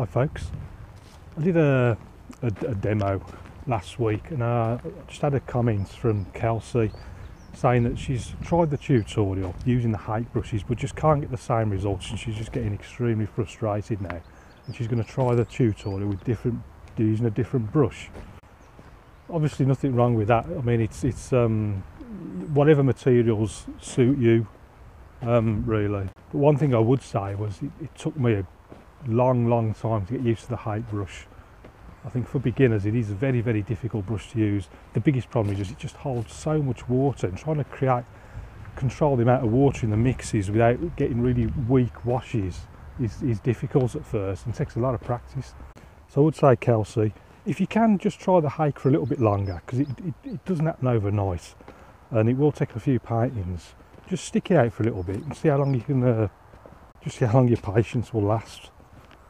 Hi folks. I did a, a, a demo last week and I just had a comment from Kelsey saying that she's tried the tutorial using the hake brushes but just can't get the same results and she's just getting extremely frustrated now. And she's going to try the tutorial with different using a different brush. Obviously nothing wrong with that. I mean it's it's um, whatever materials suit you um, really. But one thing I would say was it, it took me a long, long time to get used to the hake brush. I think for beginners it is a very, very difficult brush to use. The biggest problem is it just holds so much water and trying to create, control the amount of water in the mixes without getting really weak washes is, is difficult at first and takes a lot of practice. So I would say Kelsey, if you can just try the hake for a little bit longer because it, it, it doesn't happen overnight and it will take a few paintings. Just stick it out for a little bit and see how long you can, uh, just see how long your patience will last.